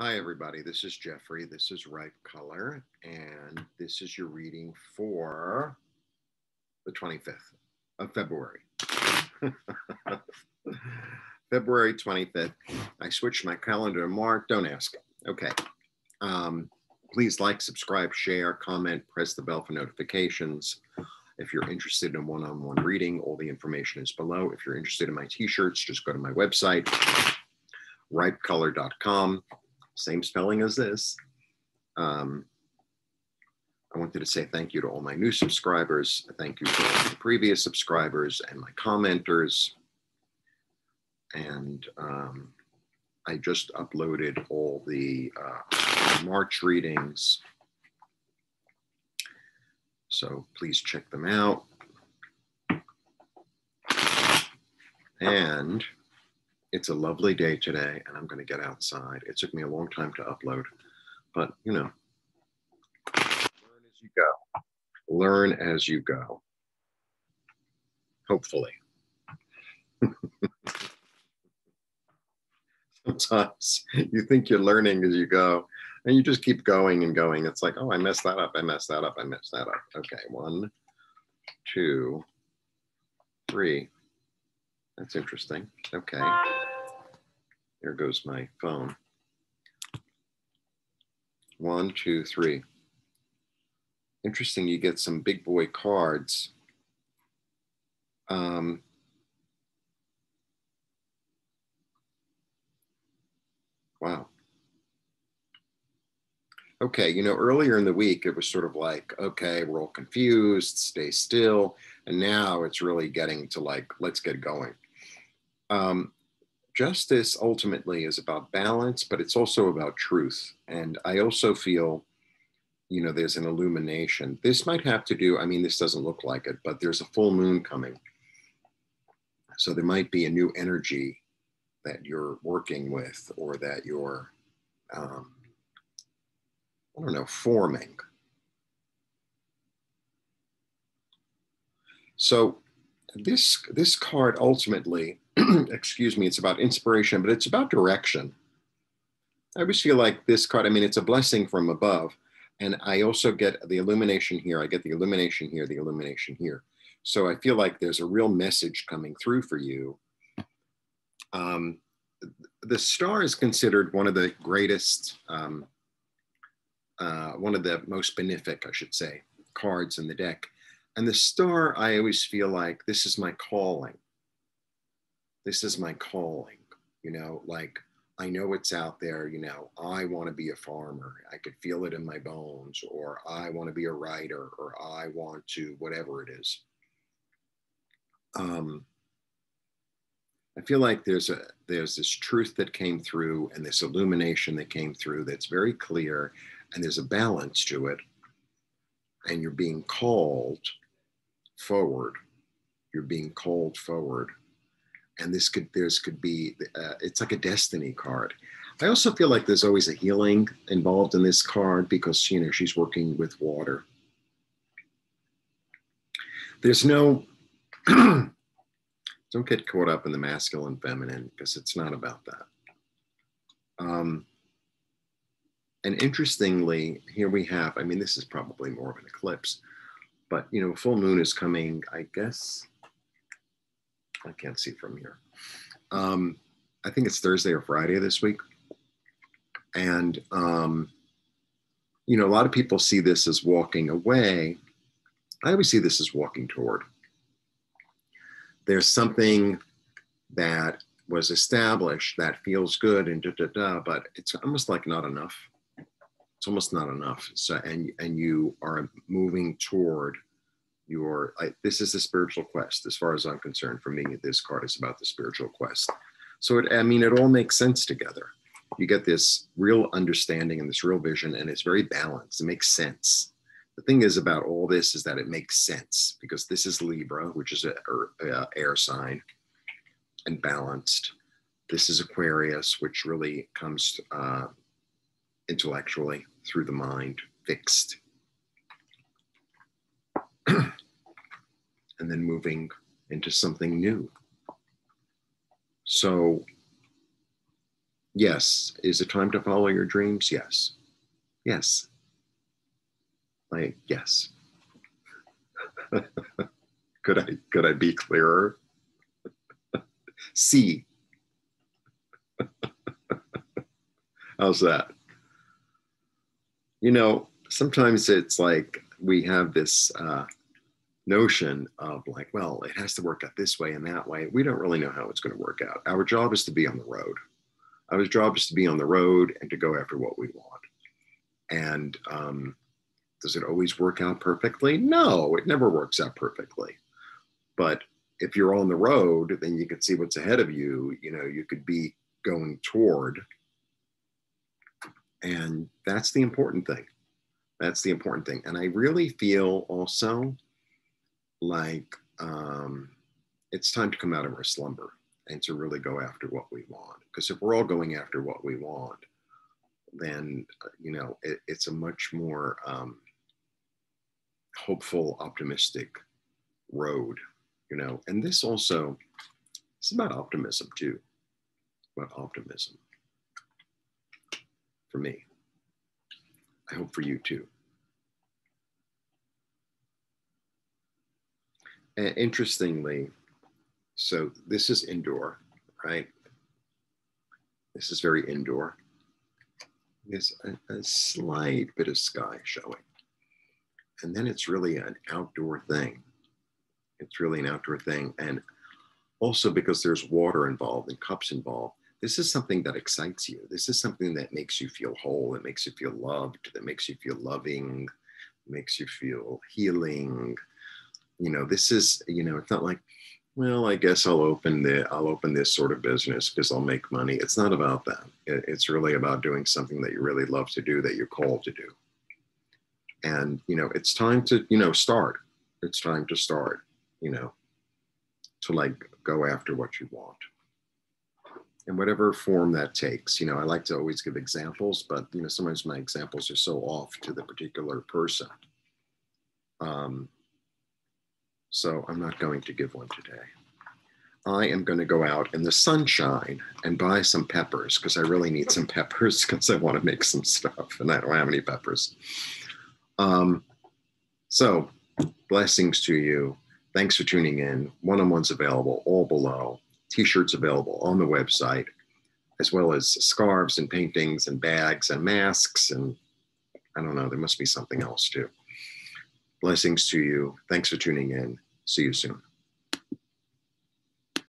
Hi, everybody. This is Jeffrey. This is Ripecolor, and this is your reading for the 25th of February. February 25th. I switched my calendar to March. Don't ask. Okay. Um, please like, subscribe, share, comment, press the bell for notifications. If you're interested in one on one reading, all the information is below. If you're interested in my t shirts, just go to my website, ripecolor.com same spelling as this. Um, I wanted to say thank you to all my new subscribers. Thank you to previous subscribers and my commenters. And um, I just uploaded all the uh, March readings. So please check them out. And it's a lovely day today and I'm going to get outside. It took me a long time to upload, but you know, learn as you go. Learn as you go. Hopefully. Sometimes you think you're learning as you go and you just keep going and going. It's like, oh, I messed that up. I messed that up. I messed that up. Okay, one, two, three. That's interesting. Okay. There goes my phone. One, two, three. Interesting, you get some big boy cards. Um, wow. Okay, you know, earlier in the week, it was sort of like, okay, we're all confused, stay still. And now it's really getting to like, let's get going. Um, justice ultimately is about balance, but it's also about truth. And I also feel, you know, there's an illumination. This might have to do, I mean, this doesn't look like it, but there's a full moon coming. So there might be a new energy that you're working with or that you're, um, I don't know, forming. So this this card ultimately excuse me, it's about inspiration, but it's about direction. I always feel like this card, I mean, it's a blessing from above. And I also get the illumination here. I get the illumination here, the illumination here. So I feel like there's a real message coming through for you. Um, the star is considered one of the greatest, um, uh, one of the most benefic, I should say, cards in the deck. And the star, I always feel like this is my calling this is my calling, you know, like I know it's out there, you know, I want to be a farmer. I could feel it in my bones, or I want to be a writer, or I want to, whatever it is. Um, I feel like there's a there's this truth that came through and this illumination that came through that's very clear, and there's a balance to it, and you're being called forward. You're being called forward. And this could there's could be uh, it's like a destiny card. I also feel like there's always a healing involved in this card because you know she's working with water. There's no don't get caught up in the masculine feminine because it's not about that. Um, and interestingly here we have i mean this is probably more of an eclipse but you know full moon is coming i guess I can't see from here. Um, I think it's Thursday or Friday this week. And, um, you know, a lot of people see this as walking away. I always see this as walking toward. There's something that was established that feels good and da da da, but it's almost like not enough. It's almost not enough. So, and and you are moving toward your I, this is the spiritual quest as far as i'm concerned for me this card is about the spiritual quest. So it, i mean it all makes sense together. You get this real understanding and this real vision and it's very balanced. It makes sense. The thing is about all this is that it makes sense because this is libra which is a, a air sign and balanced. This is aquarius which really comes uh, intellectually through the mind fixed and then moving into something new. So Yes. Is it time to follow your dreams? Yes. Yes. Like, yes. could I could I be clearer? See. How's that? You know, sometimes it's like we have this uh, notion of like, well, it has to work out this way and that way. We don't really know how it's going to work out. Our job is to be on the road. Our job is to be on the road and to go after what we want. And um, does it always work out perfectly? No, it never works out perfectly. But if you're on the road, then you can see what's ahead of you. You know, you could be going toward. And that's the important thing. That's the important thing. And I really feel also like um, it's time to come out of our slumber and to really go after what we want. Because if we're all going after what we want, then you know it, it's a much more um, hopeful, optimistic road. You know, and this also it's about optimism too. About optimism for me. I hope for you too. And interestingly, so this is indoor, right? This is very indoor. There's a, a slight bit of sky showing. And then it's really an outdoor thing. It's really an outdoor thing. And also because there's water involved and cups involved, this is something that excites you. This is something that makes you feel whole. It makes you feel loved. That makes you feel loving. Makes you feel healing. You know, this is, you know, it's not like, well, I guess I'll open the I'll open this sort of business because I'll make money. It's not about that. It's really about doing something that you really love to do, that you're called to do. And you know, it's time to you know start. It's time to start. You know, to like go after what you want, in whatever form that takes. You know, I like to always give examples, but you know, sometimes my examples are so off to the particular person. Um, so I'm not going to give one today. I am going to go out in the sunshine and buy some peppers because I really need some peppers because I want to make some stuff and I don't have any peppers. Um, so, blessings to you. Thanks for tuning in. One on ones available all below, t shirts available on the website, as well as scarves and paintings and bags and masks. And I don't know, there must be something else too. Blessings to you. Thanks for tuning in. See you soon.